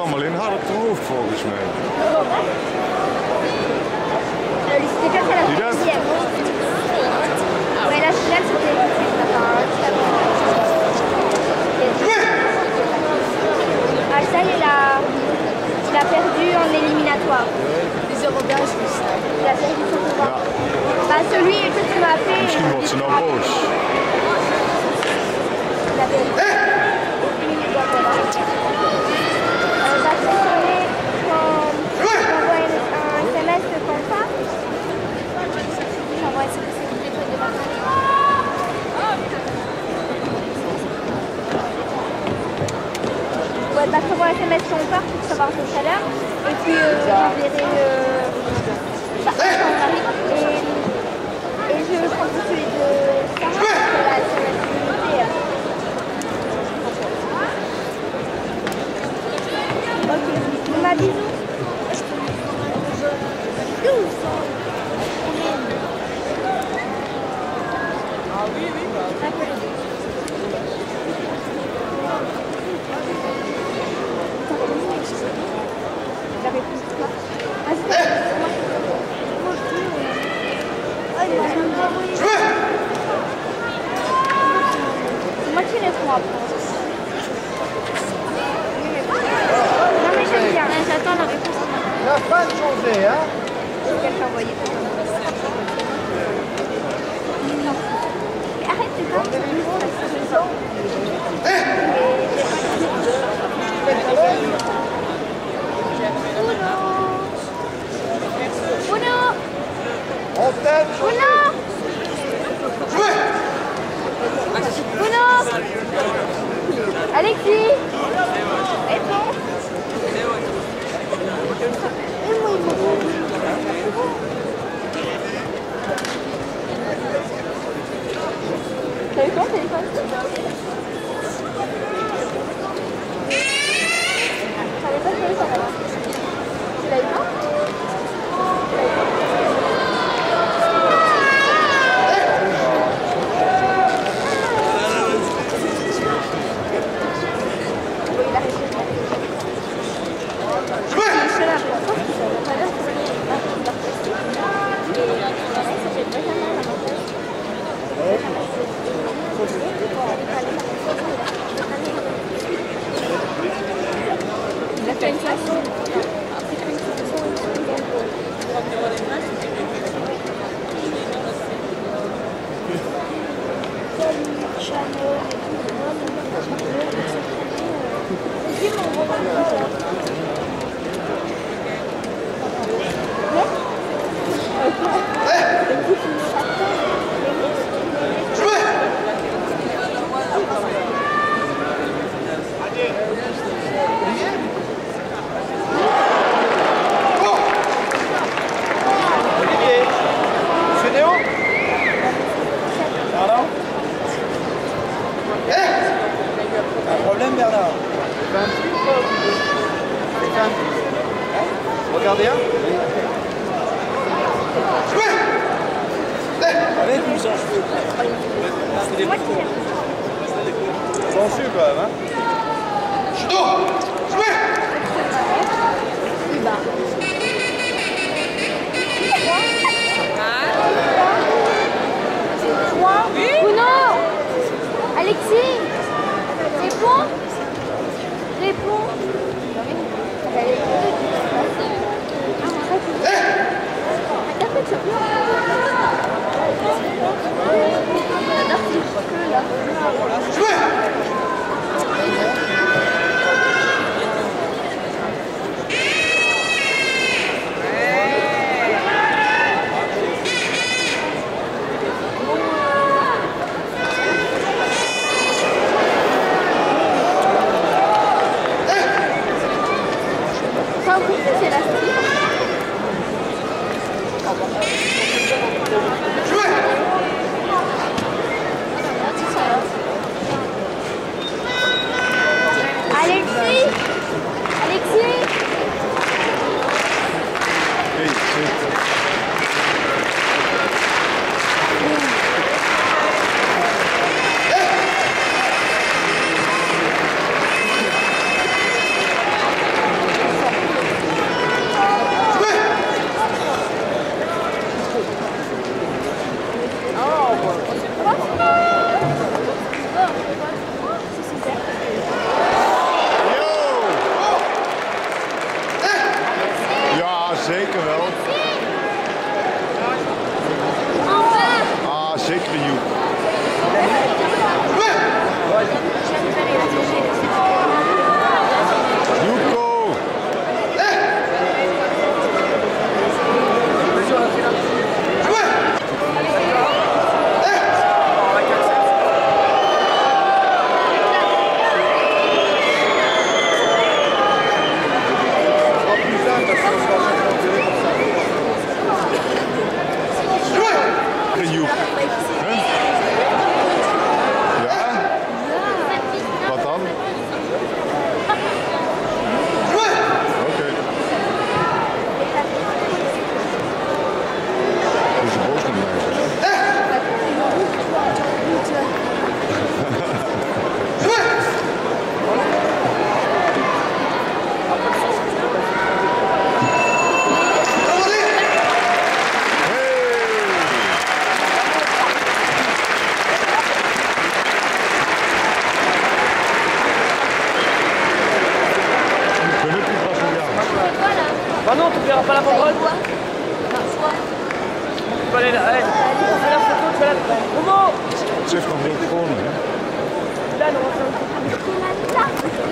allemaal in Harp hoofd volgens mij. Euh, C'était déjà la Dis donc. deuxième. Ouais, la finale, c'était enfin, juste avant. Ah, ça, il a, il a perdu en éliminatoire. Celui que tu m'as fait. Donc, voilà. Euh, bah, ça, c'est quand j'envoie un, un SMS comme ça. J'envoie un SMS de ma Ouais, bah, SMS sur pour savoir son salaire. Et puis, euh, j'enverrai euh, son mari. Et, et je prends tout celui de Sarah, parce qu'elle a son activité. Ok, bah, bisous. La réponse quoi Ah, c'est Ah, il m'a jamais envoyé. C'est moi qui réponds après. Non mais j'aime bien, j'attends la réponse. La fin de journée, hein C'est quelqu'un envoyé. Non. Mais arrête, c'est pas c'est bon, là, c'est bon. Bruno On t'aime, Bruno Bruno Alexis É? Regardez un Avec ou sans cheveux C'est moi qui cheveux quand même, hein Trois. Bruno Alexis Réponds Réponds Ça, en plus, c'est la Alexis. Alexis Bah non, tu verras pas la banderole. Tu vas aller là. Allez, on fait la photo, tu vas là. Gewonnen, hè? Là, on va faire une photo.